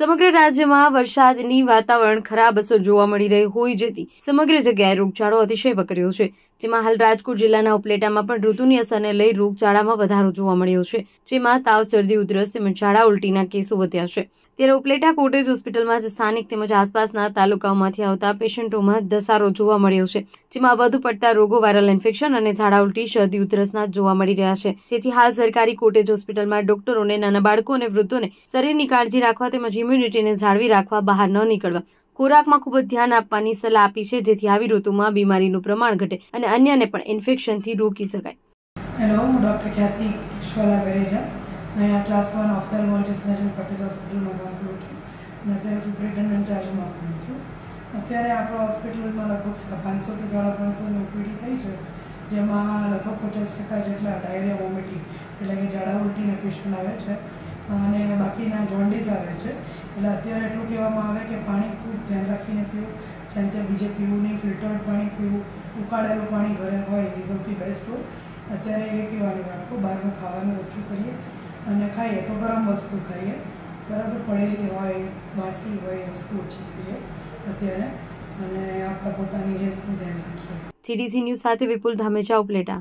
સમગ્ર રાજ્યમાં વરસાદની વાતાવરણ ખરાબ અસર જોવા મળી રહી હોય જેથી સમગ્ર જગ્યાએ રોગચાળો અતિશય વકર્યો છે. જેમાં હાલ રાજકોટ જિલ્લાના ઉપલેટામાં પણ ઋતુની અસરને લઈ રોગચાળામાં વધારો જોવા મળ્યો છે. જેમાં તાવ, શરદી, ઉધરસ તેમજ ઝાડા ઉલટીના કેસો વધ્યા છે. ત્યારે ઉપલેટા કોટેજ હોસ્પિટલમાં સ્થાનિક તેમજ આસપાસના તાલુકાઓમાંથી આવતા પેશન્ટોમાં ધસારો જોવા મળ્યો છે. જેમાં વધુ પડતા રોગો, વાયરલ ઇન્ફેક્શન અને ઝાડા ઉલટી, શરદી, ઉધરસના જોવા મળી રહ્યા છે. જેથી હાલ સરકારી કોટેજ હોસ્પિટલમાં ડોક્ટરોને, નાના બાળકો અને વૃદ્ધોને શરીરની કાળજી રાખવા તેમજ ઇમ્યુનિટીને જાળવી રાખવા બહાર ન નીકળવા. ખોરાકમાં ખૂબ જ ધ્યાન આપવાની સલાહ આપી છે, જેથી આવી ઋતુમાં બીમારીનું પ્રમાણ ઘટે અને અન્યને પણ ઇન્ફેક્શનથી રોકી શકાય. હેલો હું ડૉક્ટર ખ્યાતિ કિશ્વાલા ગરેજા અહીંયા class one ophthalmologist national Patel હોસ્પિટલમાં કામ કરું છું અને અત્યારે સુપ્રિન્ટેન્ડન્ટ ચાર્જમાં કરું છું. અત્યારે આપણા હોસ્પિટલમાં લગભગ પાંચસોથી સાડા પાંચસોની ઓપીડી થઈ છે, જેમાં લગભગ પચાસ ટકા જેટલા ડાયરિયા વોમિટિંગ એટલે કે ઝાડા ઉલટીના પેશન્ટ આવે છે. અને બાકીના જોન્ડિસ આવે છે. એટલે અત્યારે એટલું કહેવામાં આવે કે પાણી ખૂબ ધ્યાન રાખીને પીવું જેમ ત્યાં બીજે પીવું નહીં ફિલ્ટર્ડ પાણી પીવું, ઉકાળેલું પાણી ઘરે હોય એ સૌથી બેસ્ટ હોય. અત્યારે એ પીવાનું રાખવું બહારનું ખાવાનું ઓછું કરીએ અને ખાઈએ તો ગરમ વસ્તુ ખાઈએ. બરાબર પડેલી હોય બાસી હોય વસ્તુ ઓછી ખાઈએ અત્યારે. અને આપણે પોતાની હેલ્થનું ધ્યાન રાખીએ. સીડીસી ન્યૂઝ સાથે વિપુલ ધામેચા ઉપલેટા.